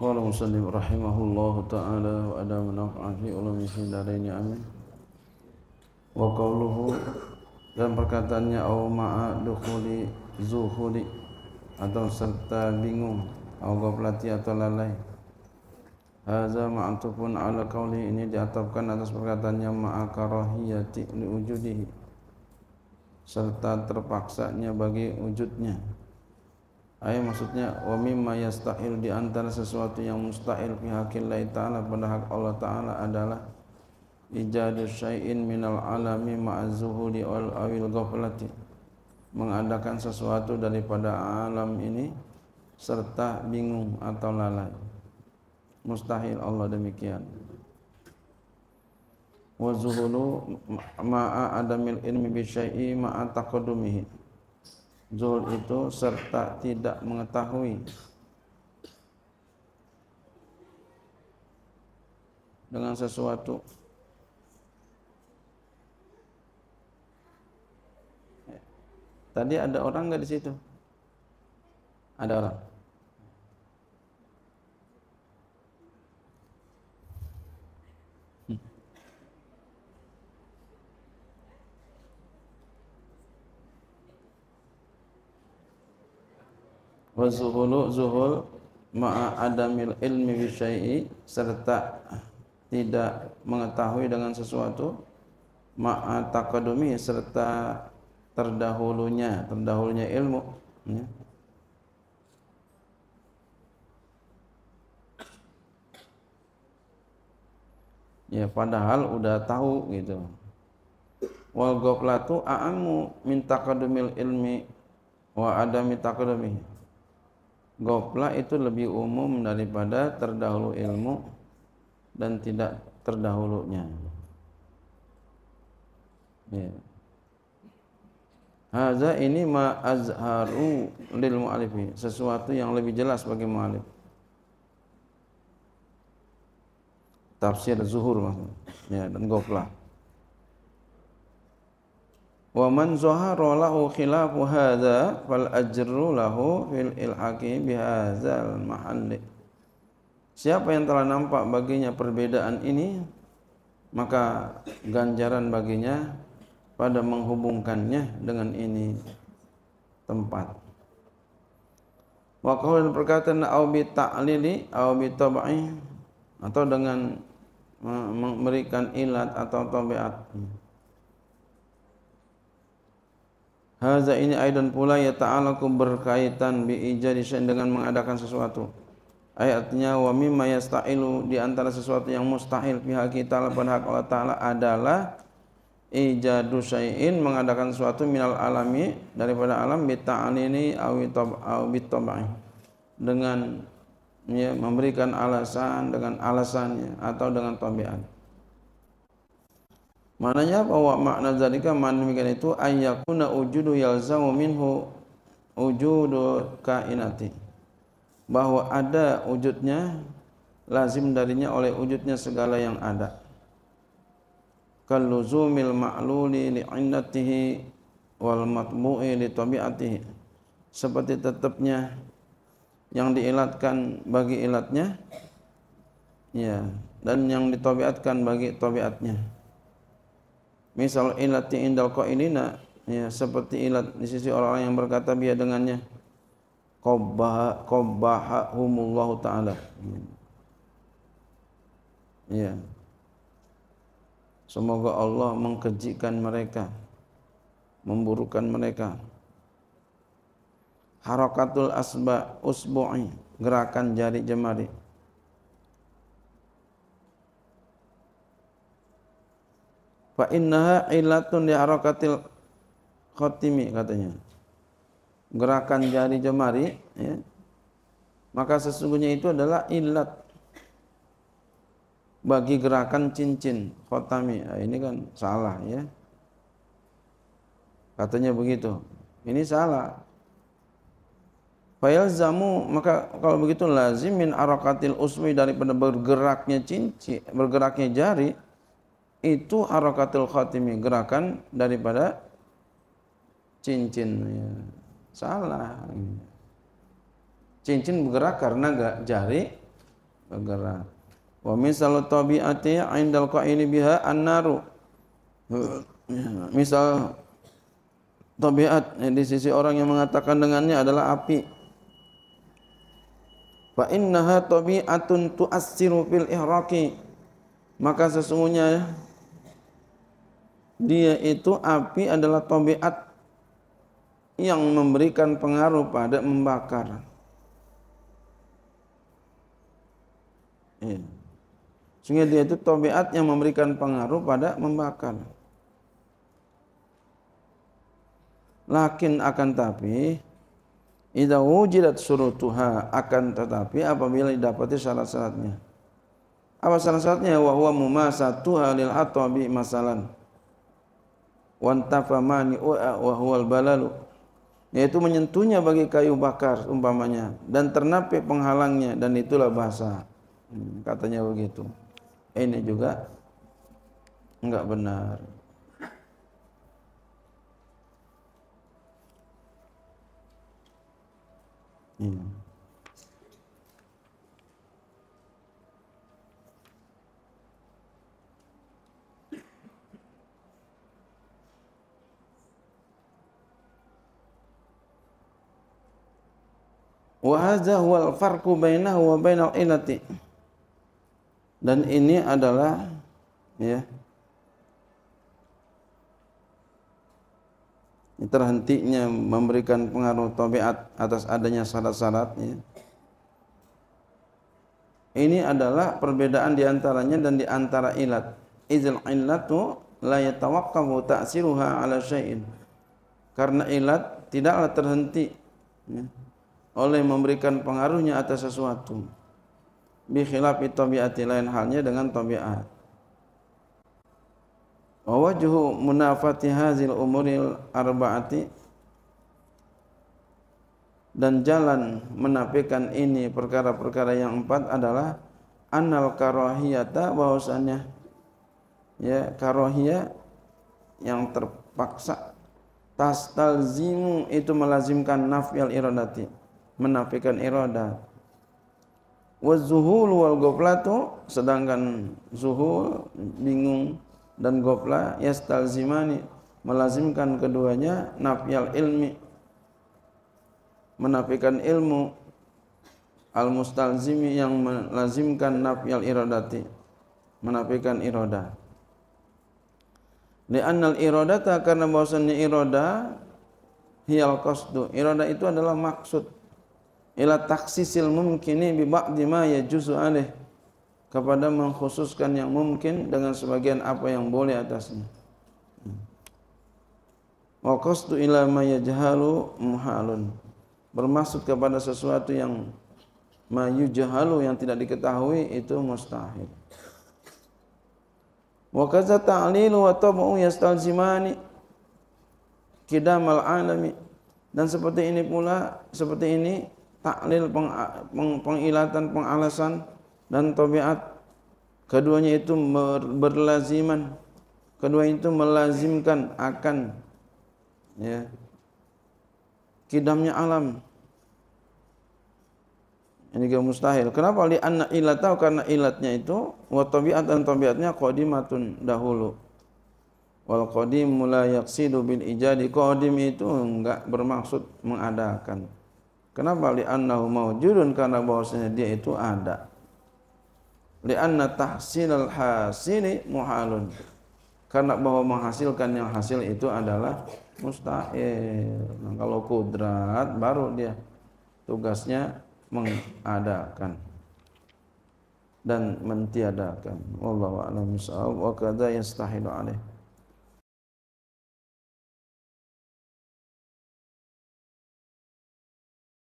قال مسلم رحمه الله تعالى وأدام نفعا في علوم دارين amin wa qawluhu dan perkataannya au ma'a dukhuli zuhuli atau serta bingung au gaflati atau lalai Hadza ma'tufun ala qawli ini diatapkan atas perkataannya ma'a karahiyati liwujudihi serta terpaksanya bagi wujudnya. Ayat maksudnya wa mimma yastahil di antara sesuatu yang mustahil fi haqillahi ta'ala pada hak Allah ta'ala adalah ijadu syai'in minal alami ma'azuhuli wal awil ghaflati. Mengadakan sesuatu daripada alam ini serta bingung atau lalai. Mustahil Allah demikian. Wa zuhulu ma'a adamil ilmi bi syai'i ma'a taqaddumihi zuhul itu serta tidak mengetahui dengan sesuatu Tadi ada orang nggak di situ? Ada orang. Wa zuhulu zuhul ma'a adamil ilmi bisyai'i serta tidak mengetahui dengan sesuatu ma'a takadumi serta terdahulunya terdahulunya ilmu ya. ya padahal udah tahu gitu wal ghaflatu a'amu min taqaddumil ilmi wa adami taqaddumi Gopla itu lebih umum daripada terdahulu ilmu dan tidak terdahulunya. Ya. Haza ini ma azharu lil mu'alifi, sesuatu yang lebih jelas bagi mu'alif. Tafsir zuhur maksudnya, ya, dan gopla wa man zahara lahu khilafu hadza fal ajru lahu fil ilhaqi bihadzal mahalli. Siapa yang telah nampak baginya perbedaan ini maka ganjaran baginya pada menghubungkannya dengan ini tempat. Wa qaulun perkataan au bi ta'lili au bi atau dengan memberikan ilat atau tabiat Haza ini aidan pula ya ta'alaku berkaitan bi ijadi dengan mengadakan sesuatu. Ayatnya wa mimma yasta'ilu di antara sesuatu yang mustahil pihak kita pada hak Allah Ta'ala adalah ijadu syai'in mengadakan sesuatu minal alami daripada alam bita'alini aw bitabai dengan ya, memberikan alasan dengan alasannya atau dengan tabiat. Mananya bahwa makna zalika makna demikian itu ayyakuna wujudu yalzamu minhu wujudu kainati. Bahwa ada wujudnya lazim darinya oleh wujudnya segala yang ada. Kalluzumil ma'luli li'inatihi wal matmu'i li tabi'atihi. Seperti tetapnya yang diilatkan bagi ilatnya ya dan yang ditabiatkan bagi tabiatnya misal ilati indal qailina ya seperti ilat di sisi orang-orang yang berkata biar dengannya. Qabbaha qabbahumullah taala. Ya. Semoga Allah mengkejikan mereka memburukan mereka. Harakatul asba usbu'i gerakan jari jemari Fa innaha illatun li harakatil khatimi katanya. Gerakan jari jemari ya. Maka sesungguhnya itu adalah ilat bagi gerakan cincin khotami. Nah, ini kan salah ya. Katanya begitu. Ini salah. Fayalzamu maka kalau begitu lazim min arakatil usmi daripada bergeraknya cincin, bergeraknya jari itu harakatul khatimi gerakan daripada cincin. Ya. salah. Cincin bergerak karena gak jari bergerak. Wa misal tabi'ati 'indal qaili biha an-naru. Misal tabiat di sisi orang yang mengatakan dengannya adalah api. Fa innaha tabi'atun tu'assiru fil ihraqi. Maka sesungguhnya dia itu api adalah tabiat yang memberikan pengaruh pada membakar. Ya. Sehingga dia itu tabiat yang memberikan pengaruh pada membakar. Lakin akan tapi Idza wujidat surutuha akan tetapi apabila didapati syarat-syaratnya. Apa syarat-syaratnya? Wa huwa mumasatuha lil hatabi masalan. Wantafa wa huwal balalu. Yaitu menyentuhnya bagi kayu bakar umpamanya dan ternapi penghalangnya dan itulah bahasa. Hmm, katanya begitu. Ini juga enggak benar. Iya. Wa hadza huwal farqu bainahu wa bainal ilati. Dan ini adalah ya terhentinya memberikan pengaruh tabiat atas adanya syarat-syaratnya. Ini adalah perbedaan di antaranya dan di antara ilat. Izil illatu la yatawaqqafu ta'siruha ala syai'in. Karena ilat tidaklah terhenti ya, oleh memberikan pengaruhnya atas sesuatu. Bi khilafi tabiati lain halnya dengan tabiat. Wa wajhu munafati hazil umuril arba'ati dan jalan menafikan ini perkara-perkara yang empat adalah anal karahiyata bahwasanya ya karahiyah yang terpaksa tastalzimu itu melazimkan nafyal iradati menafikan irada. Wa zuhul wal goflatu sedangkan zuhul bingung dan gofla yastalzimani melazimkan keduanya nafyal ilmi menafikan ilmu al mustalzimi yang melazimkan nafyal iradati menafikan irada. Li'annal iradata karena bahwasannya irada hiyal qasdu irada itu adalah maksud ila taksisil mumkini bi ba'di ma yajuzu alaih kepada mengkhususkan yang mungkin dengan sebagian apa yang boleh atasnya. Wa qasdu ila ma yajhalu muhalun. Bermaksud kepada sesuatu yang ma yujhalu yang tidak diketahui itu mustahil. Wa kaza ta'lilu wa tab'u yastalzimani kidamal alami dan seperti ini pula seperti ini taklil peng, peng, pengilatan pengalasan dan tabiat. Keduanya itu berlaziman. Kedua itu melazimkan akan ya kidamnya alam. Ini juga mustahil. Kenapa? Li anna tahu karena ilatnya itu wa tabiat dan tabiatnya qadimatun dahulu. Wal qadim la yaqsidu bil ijadi. Qadim itu enggak bermaksud mengadakan kenapa? Li annahu mawjudun karena bahwasanya dia itu ada. Lianna tahsilal hasili muhalun. Karena bahwa menghasilkan yang hasil itu adalah mustahil. Nah, kalau kudrat baru dia tugasnya mengadakan dan mentiadakan. Wallahu a'lam wa kadza yastahilu alaih